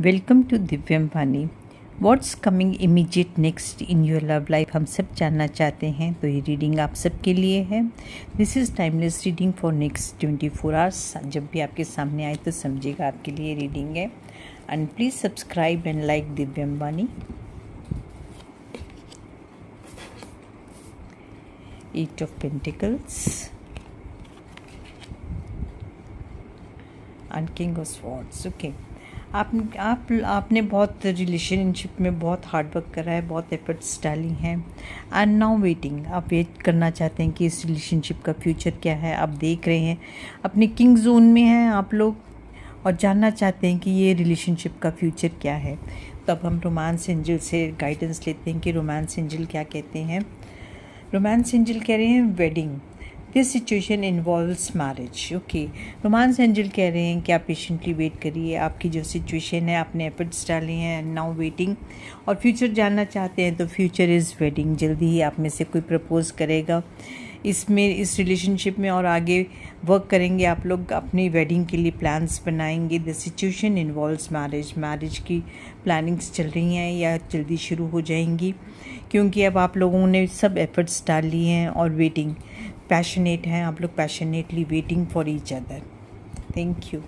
Welcome to Divyam Vani what's coming immediate next in your love life हम सब जानना चाहते हैं तो ये रीडिंग आप सबके लिए है। This is timeless reading for next twenty four hours जब भी आपके सामने आए तो समझिएगा आपके लिए रीडिंग है। And please subscribe and like Divyam Vani eight of pentacles and king of swords okay आप आप, आपने बहुत रिलेशनशिप में बहुत हार्ड वर्क करा है, बहुत एफर्ट्स डाली हैं। एंड नाउ वेटिंग आप वेट करना चाहते हैं कि इस रिलेशनशिप का फ्यूचर क्या है? आप देख रहे हैं, अपने किंग जोन में हैं आप लोग, और जानना चाहते हैं कि ये रिलेशनशिप का फ्यूचर क्या है। तब हम रोमांस एंजल से गाइडेंस लेते हैं कि रोमांस एंजल क्या कहते हैं। रोमांस एंजल कह रहे हैं wedding this situation involves marriage okay romance angel कह रहे हैं कि आप पेशेंटली वेट करिए, आपकी जो सिचुएशन है, आपने एफर्ट्स डाले हैं एंड नाउ वेटिंग और फ्यूचर जानना चाहते हैं तो फ्यूचर इज़ वेडिंग जल्दी ही आप में से कोई प्रपोज करेगा। इसमें, इस रिलेशनशिप में और आगे वर्क करेंगे आप लोग, अपनी वेडिंग के लिए प्लान्स बनाएँगे। The situation involves marriage marriage की प्लानिंग्स चल रही हैं या जल्दी शुरू हो जाएँगी। क्योंकि अब आप लोगों ने सब एफर्ट्स डाल लिए हैं और वेटिंग पैशनेट हैं आप लोग passionately waiting for each other thank you